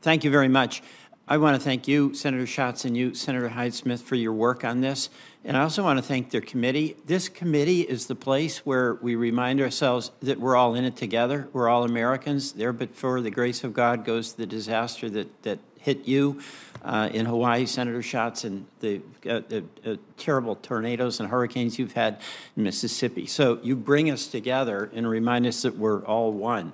Thank you very much. I want to thank you, Senator Schatz, and you, Senator Hyde-Smith, for your work on this. And I also want to thank their committee. This committee is the place where we remind ourselves that we're all in it together. We're all Americans. There but for the grace of God goes the disaster that, that hit you uh, in Hawaii, Senator Schatz, and the, uh, the uh, terrible tornadoes and hurricanes you've had in Mississippi. So you bring us together and remind us that we're all one.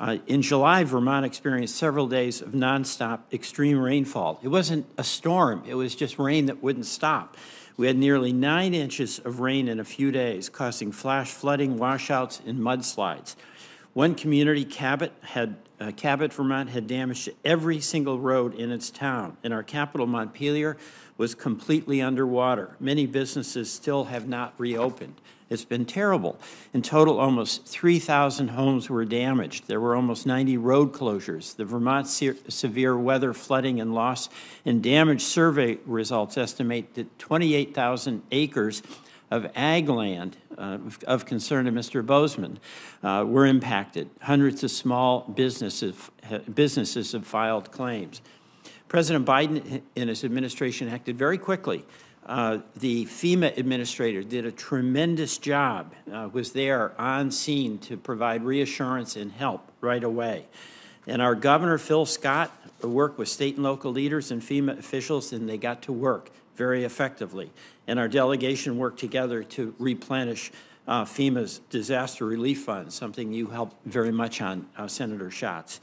Uh, in July, Vermont experienced several days of nonstop extreme rainfall. It wasn't a storm, it was just rain that wouldn't stop. We had nearly nine inches of rain in a few days, causing flash flooding, washouts, and mudslides. One community, Cabot, had uh, Cabot, Vermont, had damage to every single road in its town, and our capital, Montpelier, was completely underwater. Many businesses still have not reopened. It's been terrible. In total, almost 3,000 homes were damaged. There were almost 90 road closures. The Vermont Se Severe Weather Flooding and Loss and Damage Survey results estimate that 28,000 acres of ag land uh, of concern to Mr. Boozman uh, were impacted. Hundreds of small businesses, businesses have filed claims. President Biden and his administration acted very quickly uh, the FEMA administrator did a tremendous job, uh, was there on scene to provide reassurance and help right away. And our governor, Phil Scott, worked with state and local leaders and FEMA officials, and they got to work very effectively. And our delegation worked together to replenish uh, FEMA's disaster relief fund, something you helped very much on, uh, Senator Schatz.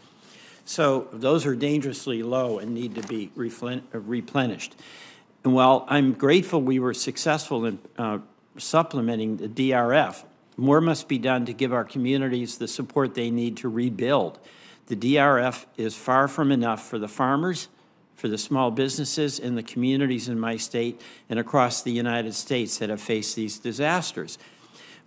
So those are dangerously low and need to be replenished. And while I'm grateful we were successful in uh, supplementing the DRF, more must be done to give our communities the support they need to rebuild. The DRF is far from enough for the farmers, for the small businesses, and the communities in my state and across the United States that have faced these disasters.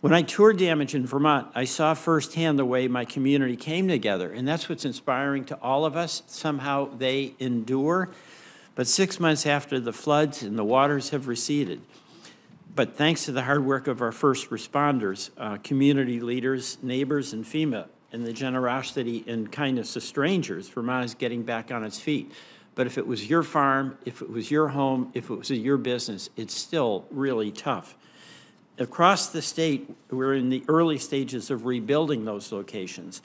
When I toured damage in Vermont, I saw firsthand the way my community came together, and that's what's inspiring to all of us. Somehow they endure but six months after the floods and the waters have receded, but thanks to the hard work of our first responders, uh, community leaders, neighbors, and FEMA, and the generosity and kindness of strangers, Vermont is getting back on its feet. But if it was your farm, if it was your home, if it was your business, it's still really tough. Across the state, we're in the early stages of rebuilding those locations.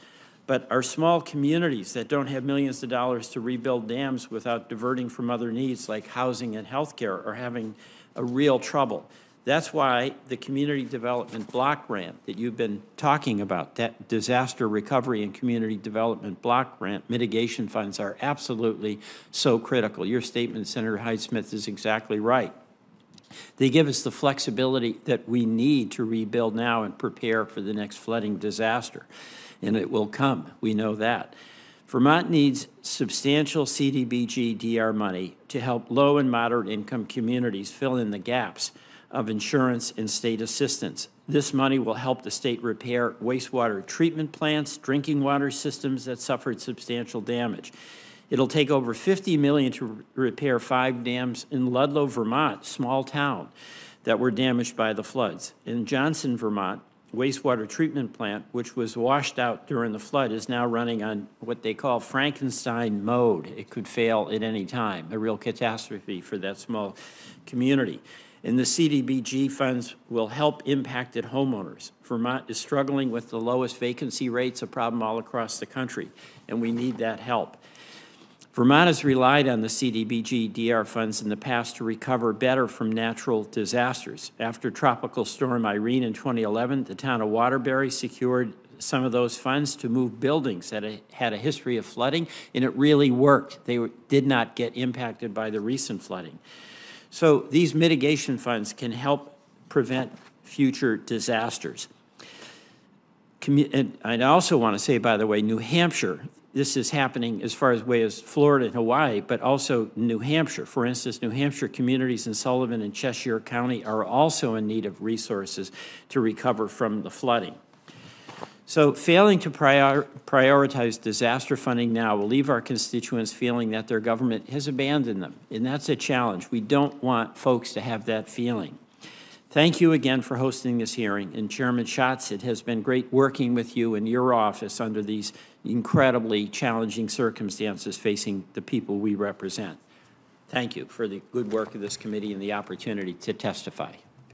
But our small communities that don't have millions of dollars to rebuild dams without diverting from other needs like housing and healthcare are having a real trouble. That's why the Community Development Block Grant that you've been talking about, that disaster recovery and community development block grant mitigation funds are absolutely so critical. Your statement, Senator Hyde-Smith, is exactly right. They give us the flexibility that we need to rebuild now and prepare for the next flooding disaster and it will come. We know that. Vermont needs substantial CDBG DR money to help low and moderate income communities fill in the gaps of insurance and state assistance. This money will help the state repair wastewater treatment plants, drinking water systems that suffered substantial damage. It'll take over 50 million to repair five dams in Ludlow, Vermont, small town, that were damaged by the floods. In Johnson, Vermont, wastewater treatment plant, which was washed out during the flood, is now running on what they call Frankenstein mode. It could fail at any time, a real catastrophe for that small community. And the CDBG funds will help impacted homeowners. Vermont is struggling with the lowest vacancy rates, a problem all across the country, and we need that help. Vermont has relied on the CDBG DR funds in the past to recover better from natural disasters. After Tropical Storm Irene in 2011, the town of Waterbury secured some of those funds to move buildings that had a history of flooding, and it really worked. They did not get impacted by the recent flooding. So these mitigation funds can help prevent future disasters. And I also want to say, by the way, New Hampshire this is happening as far as way as Florida and Hawaii, but also New Hampshire. For instance, New Hampshire communities in Sullivan and Cheshire County are also in need of resources to recover from the flooding. So failing to prior prioritize disaster funding now will leave our constituents feeling that their government has abandoned them, and that's a challenge. We don't want folks to have that feeling. Thank you again for hosting this hearing. And Chairman Schatz, it has been great working with you and your office under these incredibly challenging circumstances facing the people we represent. Thank you for the good work of this committee and the opportunity to testify.